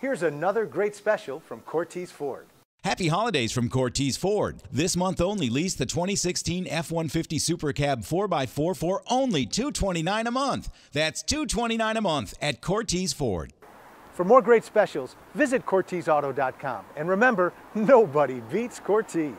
Here's another great special from Cortese Ford. Happy holidays from Cortese Ford. This month only lease the 2016 F-150 Super Cab 4x4 for only $229 a month. That's $229 a month at Cortese Ford. For more great specials, visit corteseauto.com. And remember, nobody beats Cortese.